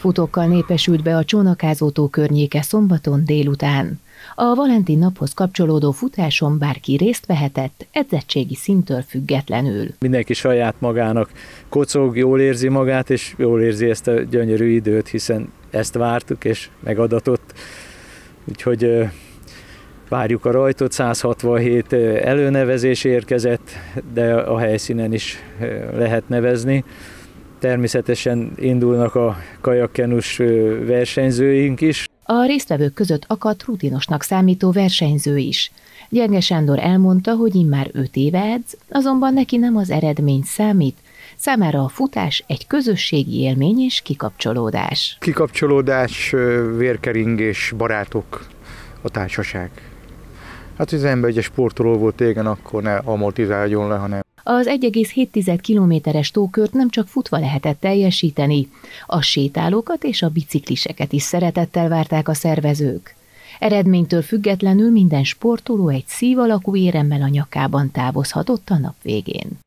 Futókkal népesült be a csónakázótó környéke szombaton délután. A Valentin naphoz kapcsolódó futáson bárki részt vehetett, edzettségi szintől függetlenül. Mindenki saját magának kocog, jól érzi magát, és jól érzi ezt a gyönyörű időt, hiszen ezt vártuk, és megadatott. Úgyhogy várjuk a rajtot, 167 előnevezés érkezett, de a helyszínen is lehet nevezni. Természetesen indulnak a kajakkenus versenyzőink is. A résztvevők között akadt rutinosnak számító versenyző is. Gyenge Sándor elmondta, hogy immár 5 éve edz, azonban neki nem az eredmény számít, Számára a futás egy közösségi élmény és kikapcsolódás. Kikapcsolódás, vérkeringés, barátok, a társaság. Hát, hogy az ember egy sportoló volt égen, akkor ne amortizáljon le, hanem az 1,7 kilométeres tókört nem csak futva lehetett teljesíteni, a sétálókat és a bicikliseket is szeretettel várták a szervezők. Eredménytől függetlenül minden sportoló egy szív alakú éremmel a nyakában távozhatott a nap végén.